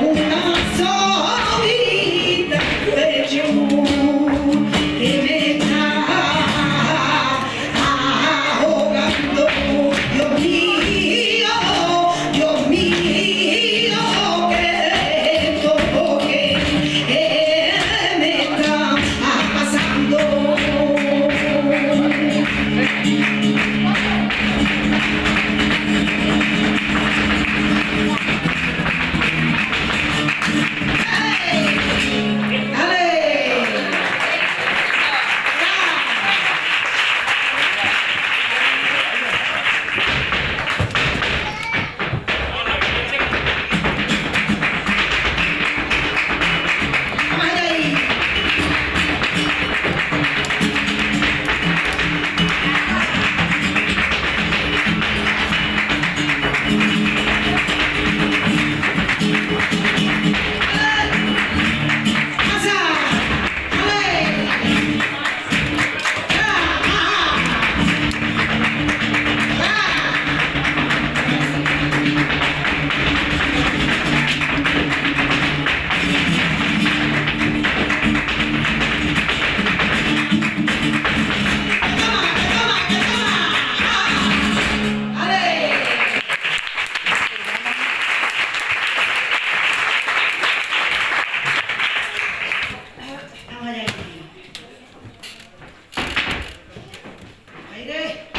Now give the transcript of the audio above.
오. Ele